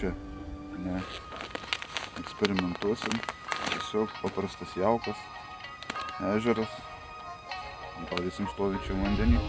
čia ne eksperimentuosim. Tiesiog paprastas jaukas, ežeras, parodysim stovinčią vandenį.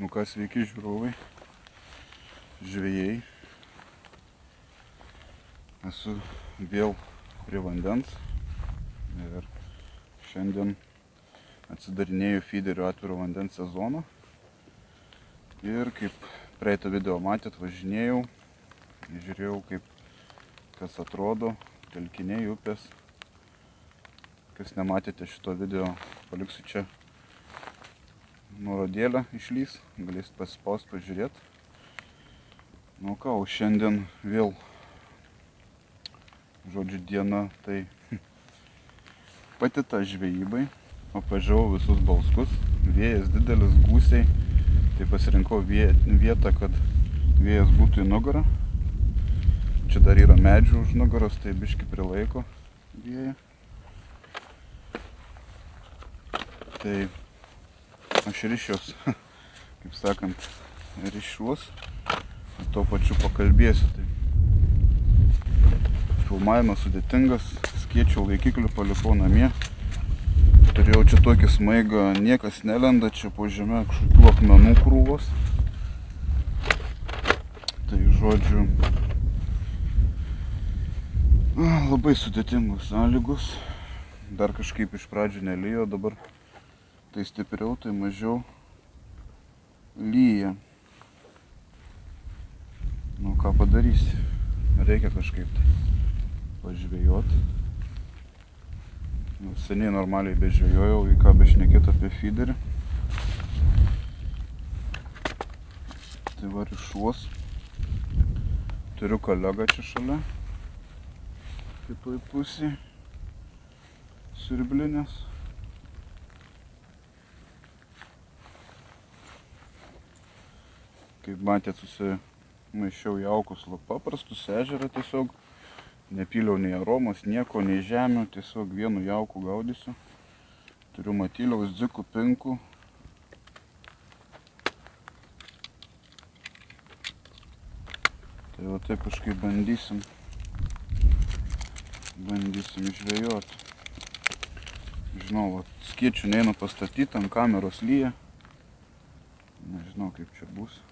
Nu ką, sveiki žiūrovai, žvėjai. Esu vėl prie vandens ir šiandien atsidarinėjau feederio atviro vandens sezoną. Ir kaip praeitą video matėt, važinėjau, žiūrėjau kaip kas atrodo, telkiniai upės. Kas nematėte šito video, paliksiu čia nuorodėlę išlys, galėsit pasispaust pažiūrėt. Nu ką, o šiandien vėl žodžiu, diena tai pati ta žvejybai. Apvažiavau visus balskus, vėjas didelis, gūsiai. Tai pasirinkau vie- vietą, kad vėjas būtų į nugarą. Čia dar yra medžių už nugaros, tai biški prilaiko vėją. Tai aš ryšiuos, kaip sakant, ryšiuos. Tuo pačiu pakalbėsiu. Tai filmavimas sudėtingas, skiečių laikiklių palikau namie. Turėjau čia tokį smaigą, niekas nelenda, čia po žemė kažkokių akmenų krūvos. Tai žodžiu, a, labai sudėtingos sąlygos. Dar kažkaip iš pradžių nelyjo, dabar tai stipriau, tai mažiau lyja. Nu ką padarysi, reikia kažkaip tai pažvėjot. Nu, seniai normaliai bežvėjojau, į ką bešnekėt apie feederį. Tai va ryšuos. Turiu kolegą čia šalia. Kitoj pusėje. Sirblinės. Kaip matėt, susimaišiau jaukus paprastus ežerą tiesiog. Nepyliau nei aromos, nieko, nei žemių, tiesiog vienu jauku gaudysiu. Turiu matyliaus, dzikų, pinkų. Tai va taip kažkaip bandysim. Bandysim žvejot. Žinau, va, skiečių neina pastatyti, ant kameros lyja. Nežinau kaip čia bus.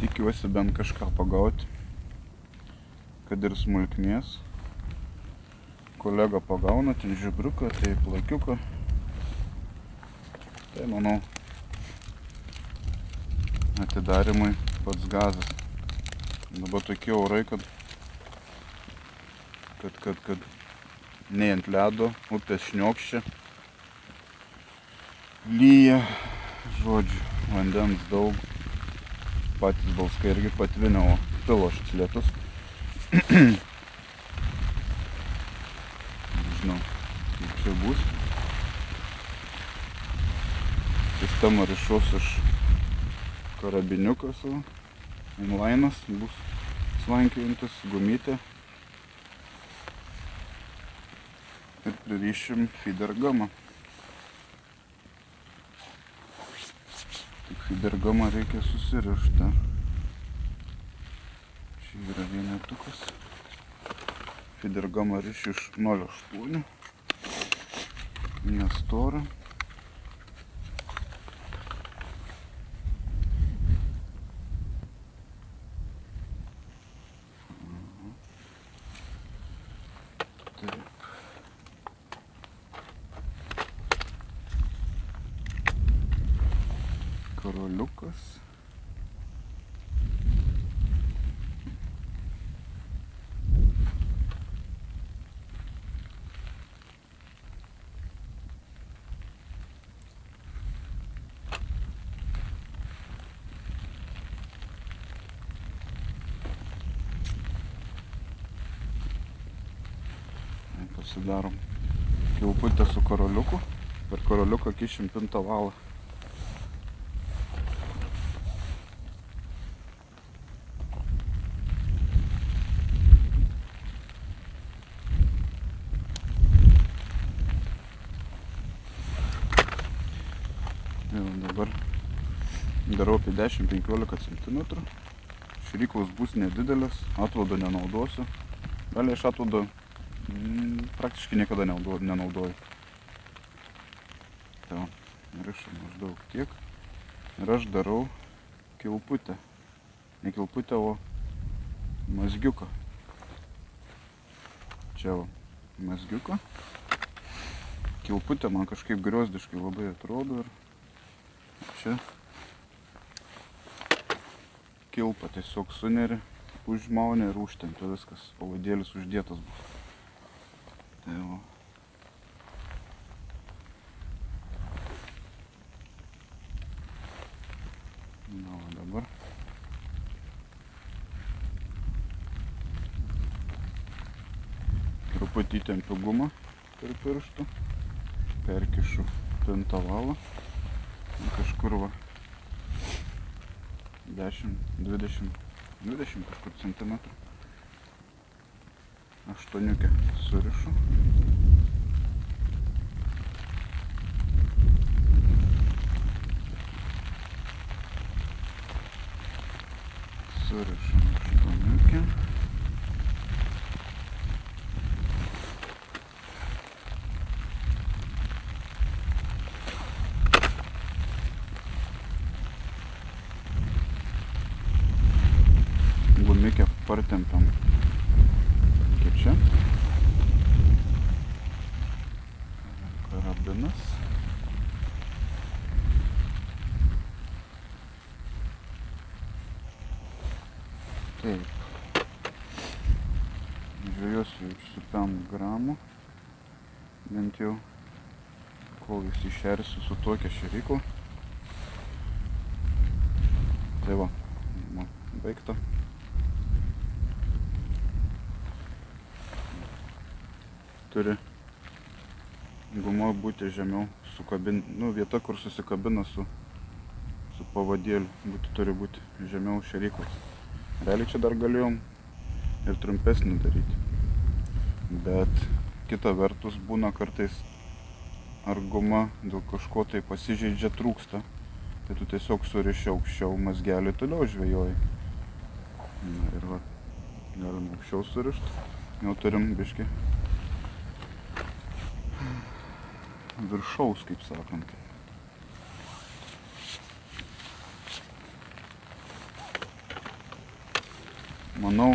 Bet tikiuosi bent kažką pagauti. Kad ir smulkmės. Kolega pagauna, ten žibriuką, tai plakiuką. Tai manau, atidarimui pats gazas. Dabar tokie orai, kad, kad, kad, kad nei ant ledo, upės šniokščia. Lyja, žodžiu, vandens daug. Patys balskai irgi patvinę, o pilo šis lietus. Nežinau, kaip čia bus. Sistemą ryšos iš karabiniukas, o inlinas bus slankiojantis, gumytė. Ir pririšim feeder gamą. Tik feeder gamą reikia susirišti. Čia yra vienetukas. Feeder gamą rišiu iš 0,8. Nestora. Taip. Karoliukas. Pasidarom kilputę su karoliuku. Per karoliuką kišim pintą valą. Dabar darau apie 10-15 cm. Šryklos bus nedidelės, atvodo nenaudosiu. Gali iš atvodo praktiškai niekada nenaudo- nenaudoju. Tai rišu maždaug tiek. Ir aš darau kilputę. Ne kilputę, o mazgiuką. Čia va, mazgiuką. Kilputė man kažkaip griozdiškai labai atrodo ir čia kilpa tiesiog suneri, užmauni ir užtempi viskas, pavadėlis uždėtas bus tai va. Na, o dabar. Truputį tempiu gumą per pirštų, perkišu pentavalą, kažkur va 10, 20, 20 kažkur centimetrų aštuoniukę surišu. Surišam aštuoniukę. gumikę partempiam iki čia. Karabinas. Taip. Žvejosiu su 5 gramų. Bent jau išersiu su tokia šerikla. Tai va, va, baigta. turi guma būti žemiau sukabin, nu, vieta, kur susikabina su, su pavadėliu, būti, turi būti žemiau šeryklos. Realiai čia dar galėjom ir trumpesnį daryti. Bet kita vertus būna kartais ar guma dėl kažko tai pasižeidžia trūksta, tai tu tiesiog suriši aukščiau mazgelį toliau žvejoji. Na ir va, galim aukščiau surišti. Jau turim biški viršaus, kaip sakant. Manau,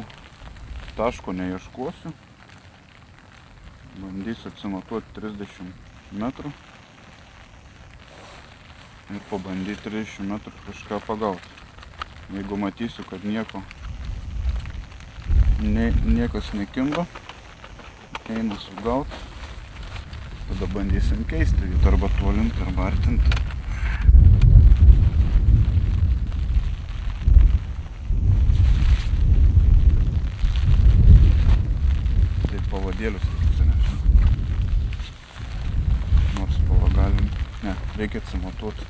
taško neieškosiu. Bandysiu atsimatuoti 30 metrų. Ir pabandyti 30 metrų kažką pagauti. Jeigu matysiu, kad nieko, nie, niekas nekimba, einu sugauti. Tada bandysim keisti arba tolinti, arba artinti. Tai pavadėlius reikia nešti. Nors pava galim. Ne, reikia atsimatuoti.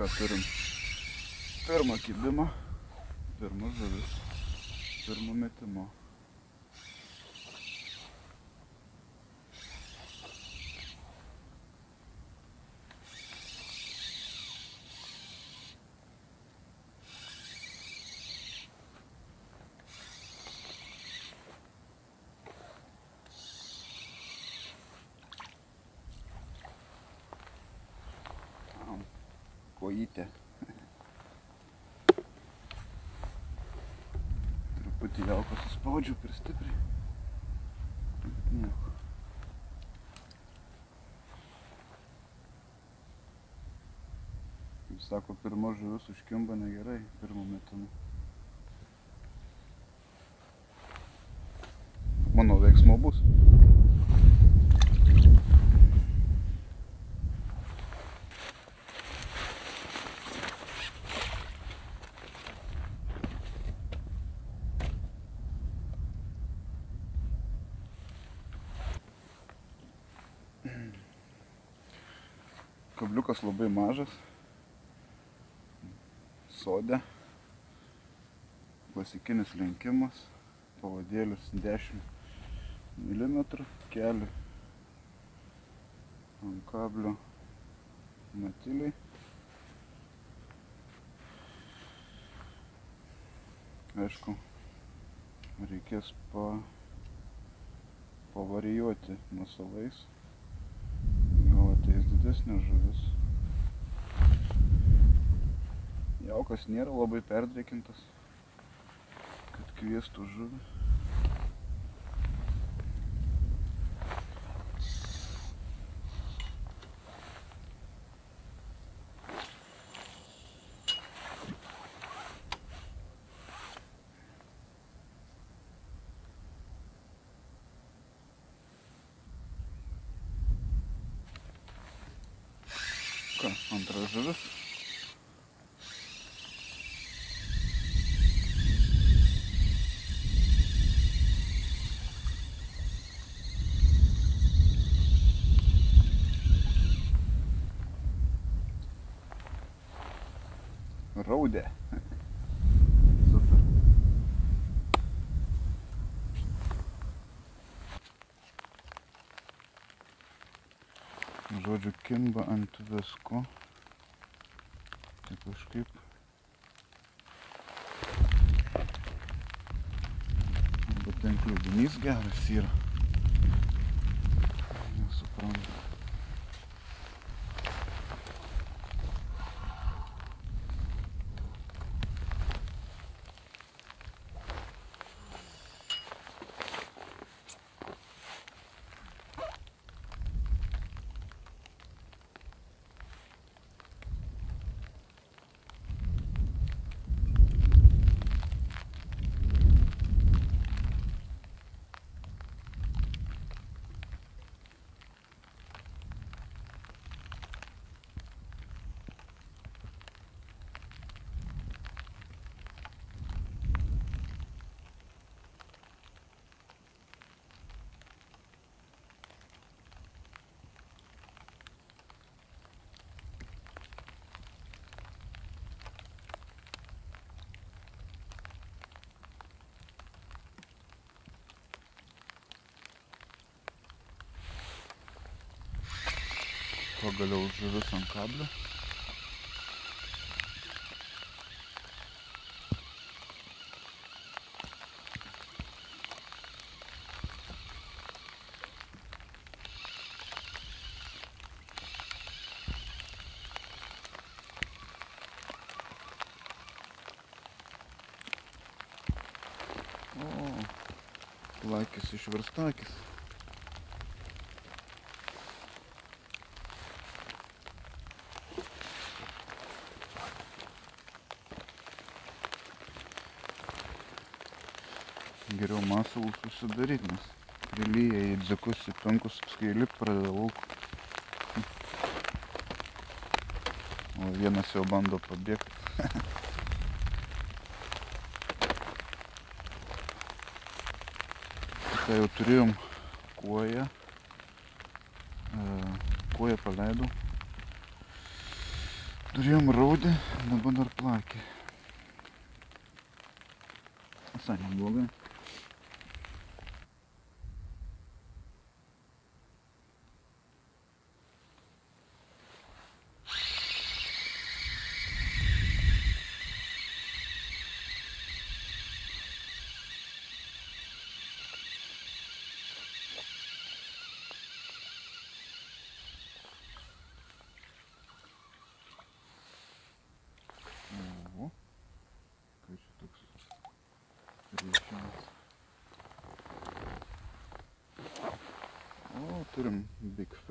Ką turim pirmą kibimą, pirmą žuvis, pirmą metimo. Jauką suspaudžiau per stipriai. Nieko. Kaip sako, pirma žuvis užkimba negerai, pirmo metimu. Kabliukas labai mažas. Sodė. Klasikinis lenkimas. Pavadėlis 10 mm. Keli ant kablio matiliai. Aišku, reikės pa, pavarijuoti masalais. Didesnė žuvis. Jaukas nėra labai perdrėkintas, kad kviestų žuvį. Ką, antra žuvis? Raudė. Super. Žodžiu, kimba ant visko. Tai kažkaip. Arba ten kliudinys geras yra. Nesuprantu. Pagaliau žuvis ant kablio. O, lakis išverstakis. Geriau masalų susidaryt, nes prilyja į dzikus, į penkus, paskui lipt pradeda lauk. O vienas jau bando pabėgti. Tai jau turėjom kuoją. E, Kuoją paleidau. Turėjom raudį, dabar dar plakė. Visai neblogai. Oho. Kai čia toks riešinas. O, turim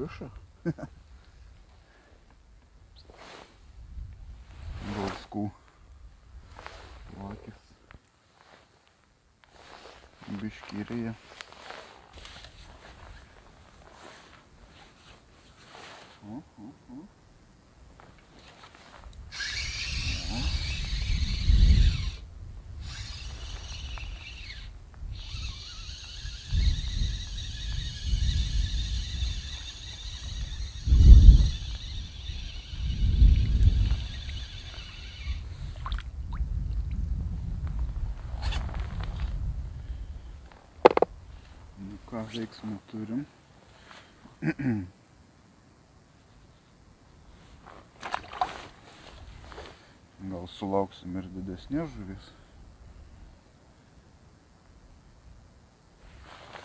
fishą. Balskų. Lakis. Biškyrėje. O, o, o. Nu ką veiksmų turim. Gal sulauksim ir didesnės žuvis.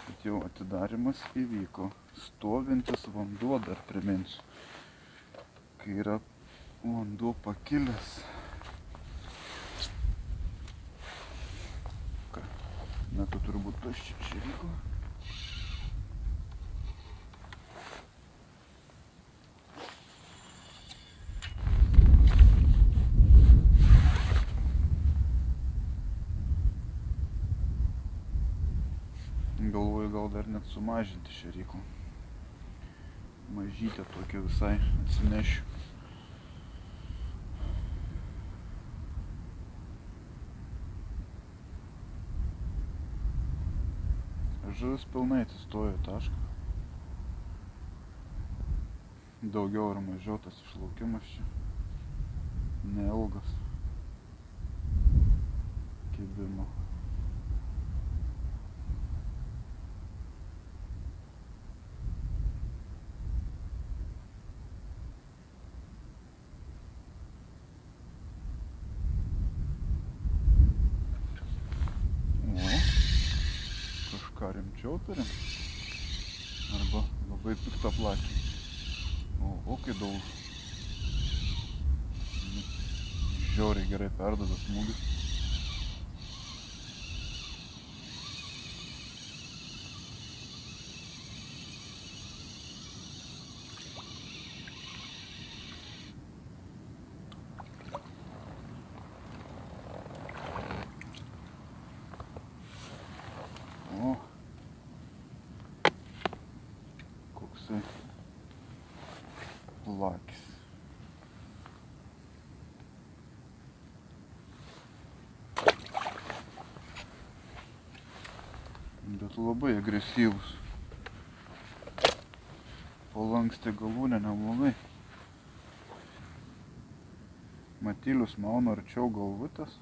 Bet jau atidarimas įvyko. Stovintis vanduo dar priminsiu. Kai yra vanduo pakilęs. Ką? Na, tu turbūt tuščia čia vyko. Galvoju gal dar net sumažinti šėryklą. Mažytę tokią visai atsinešiu. Žuvis pilnai atsistojo tašką. Daugiau ar mažiau tas išlaukimas čia neilgas. Kibimo. Buyurun. Koksai lakis. Bet labai agresyvus. Palanksti galūnę neblogai. Matylius maunu arčiau galvutės.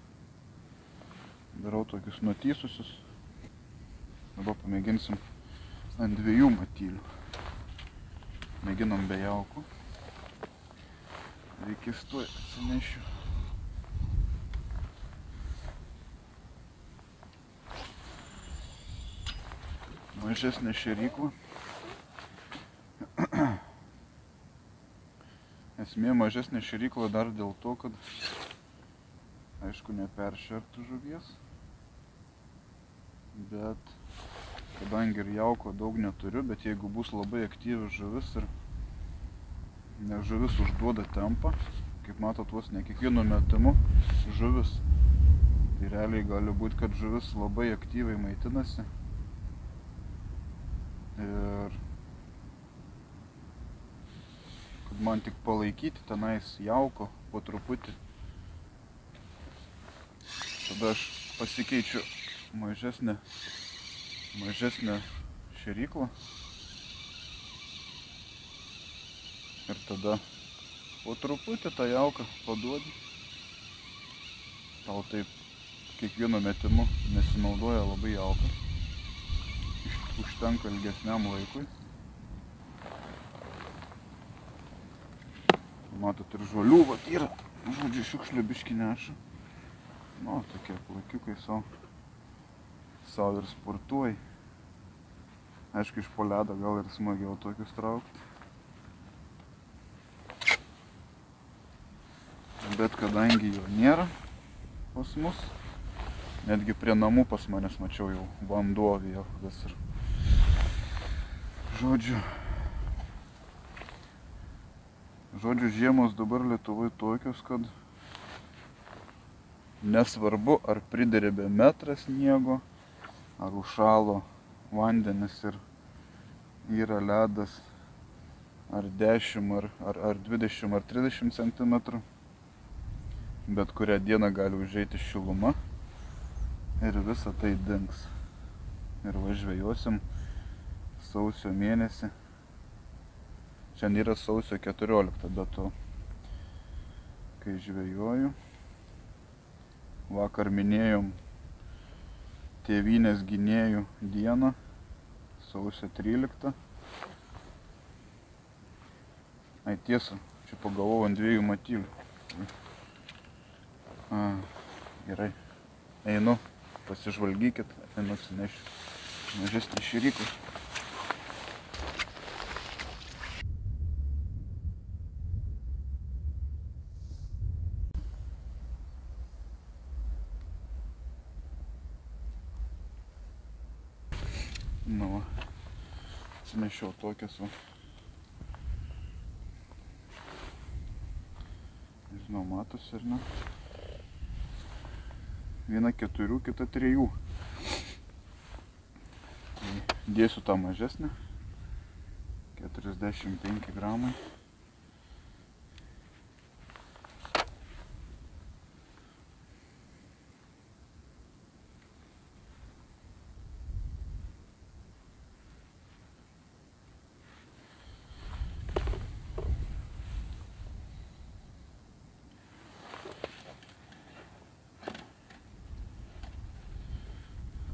Darau tokius nutysusius. Dabar pamėginsim ant dviejų matylių. Mėginam be jaukų. Reikės tuoj atsinešiu. Mažesnė šėrykla. Esmė mažesnė šėrykla dar dėl to, kad aišku neperšertų žuvies. Bet kadangi ir jauko daug neturiu, bet jeigu bus labai aktyvi žuvis ir žuvis užduoda tempą, kaip matot, vos ne kiekvienu metimu žuvis. Tai realiai gali būti, kad žuvis labai aktyviai maitinasi. Ir kad man tik palaikyti tenais jauko po truputį. Tada aš pasikeičiu mažesnę mažesnę šėryklą ir tada po truputį tą jauką paduodi. Tau taip kiekvienu metimu nesinaudoja labai jauka. Iš- Užtenka ilgesniam laikui. Matot ir žolių, vat yra, žodžiu, šiukšlių biški neša. Nu, tokie plakiukai savo, savo ir sportuoji. Aišku, iš po ledo gal ir smagiau tokius traukti. Bet kadangi jo nėra pas mus, netgi prie namų pas manęs mačiau jau vanduo vėl visur. Žodžiu, žodžiu, žiemos dabar Lietuvoje tokios, kad nesvarbu, ar pridirbė metrą sniego, ar užšalo vandenis ir yra ledas, ar 10, ar, ar, ar 20, ar 30 cm. Bet kurią dieną gali užeiti šiluma ir visa tai dings. Ir važiuosim sausio mėnesį. Šiandien yra sausio 14, bet to, kai žvejoju, vakar minėjom tėvynės gynėjų dieną, sausio 13. Ai tiesa, čia pagalvojau ant dviejų matylių. A, gerai. Einu, pasižvalgykit, einu nusinešiu mažesnį širiką. Nu, va. atsinešiau tokias va. Nežinau, matosi ar ne. Viena keturių, kita trijų. Tai dėsiu tą mažesnę. 45 gramai.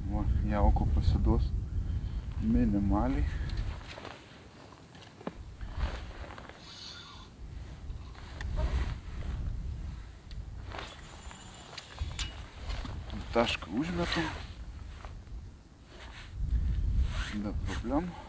Va, jauko pasiduos minimaliai. Tašką užmetam. Be problemų.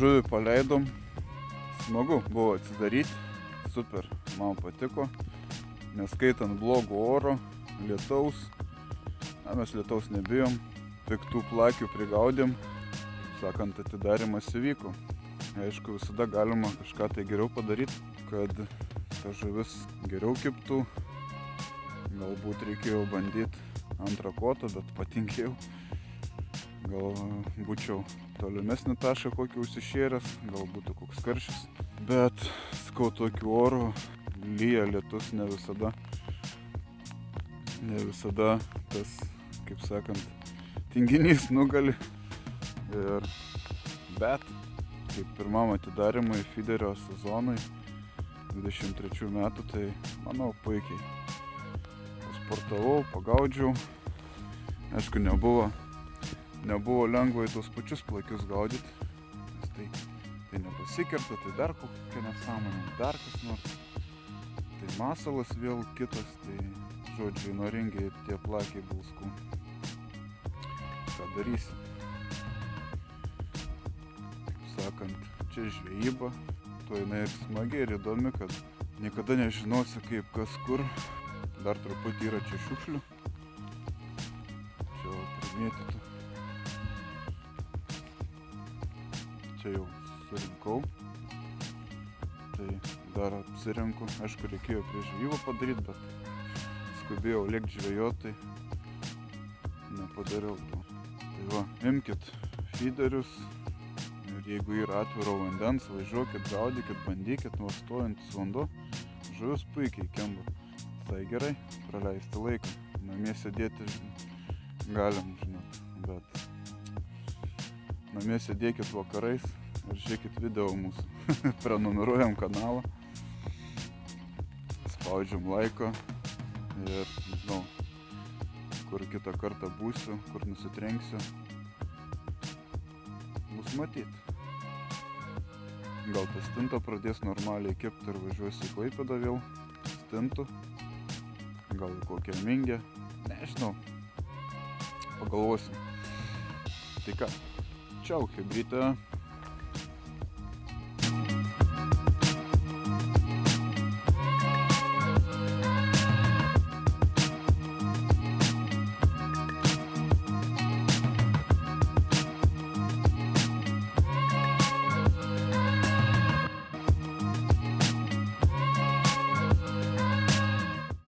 Žuvį paleidom. Smagu buvo atsidaryti. Super, man patiko. Neskaitant blogo oro, lietaus. Na, mes lietaus nebijom. Piktų plakių prigaudėm. Sakant, atidarimas įvyko. Aišku, visada galima kažką tai geriau padaryti, kad ta žuvis geriau kiptų. Galbūt reikėjo bandyti antrą kotą, bet patinkėjau. Gal būčiau tolimesnį tašką kokį užsišėręs, gal būtų koks karšis. Bet, skau, tokiu oru, lyja lietus ne visada. Ne visada tas, kaip sakant, tinginys nugali. Ir, bet, kaip pirmam atidarimui fiderio sezonui 23 metų, tai manau puikiai. Pasportavau, pagaudžiau. Aišku, nebuvo, nebuvo lengva į tos pačius plakius gaudyti, nes tai, tai nepasikerta, tai dar kokia nesąmonė, dar kas nors. Tai masalas vėl kitas, tai žodžiai noringiai tie plakiai bulskų. Ką darysi? Kaip sakant, čia žvejyba, tuo jinai ir smagi ir įdomi, kad niekada nežinosi kaip kas kur. Dar truputį yra čia šiukšlių. Surinkau. Tai dar apsirinku. Aišku, reikėjo prie žvejybą padaryti, bet skubėjau lėkti žvejoti, tai nepadariau to. Tai va, imkit feederius, ir jeigu yra atviro vandens, važiuokit, gaudykit, bandykit, nuostojantis vanduo, žuvis puikiai kemba. Tai gerai praleisti laiką. Namie sėdėti galim, žinot, bet namie sėdėkit vakarais žiūrėkit video mūsų. Prenumeruojam kanalą, spaudžiam laiką ir, nežinau, kur kitą kartą būsiu, kur nusitrenksiu, bus matyt. Gal tas stinta pradės normaliai kepti ir važiuosiu į Klaipėdą vėl stintų. Gal į kokią mingę. Nežinau. Pagalvosim. Tai ką. Čiau, hebrytė.